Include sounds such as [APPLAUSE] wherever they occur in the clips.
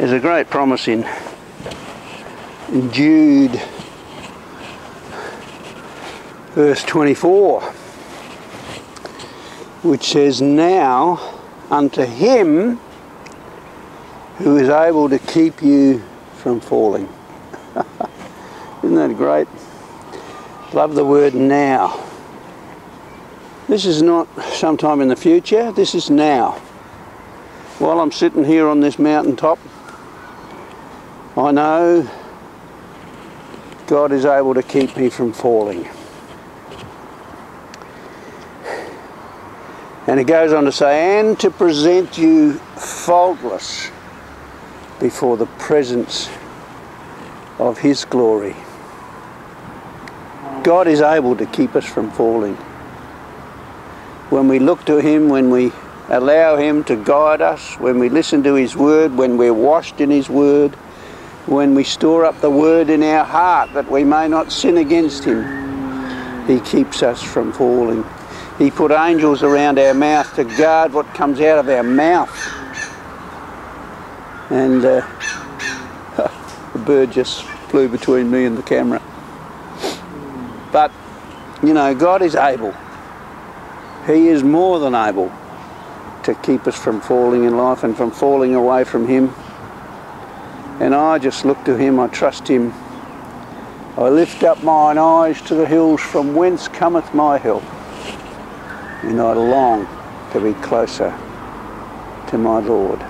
There's a great promise in, Jude, verse 24, which says, Now unto him who is able to keep you from falling. [LAUGHS] Isn't that great? Love the word now. This is not sometime in the future, this is now. While I'm sitting here on this mountaintop, I know God is able to keep me from falling. And it goes on to say, and to present you faultless before the presence of His glory. God is able to keep us from falling. When we look to Him, when we allow Him to guide us, when we listen to His Word, when we're washed in His Word, when we store up the Word in our heart that we may not sin against Him, He keeps us from falling. He put angels around our mouth to guard what comes out of our mouth. And uh, [LAUGHS] the bird just flew between me and the camera. But, you know, God is able. He is more than able to keep us from falling in life and from falling away from Him. And I just look to Him, I trust Him. I lift up mine eyes to the hills from whence cometh my help. And I long to be closer to my Lord.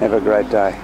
Have a great day.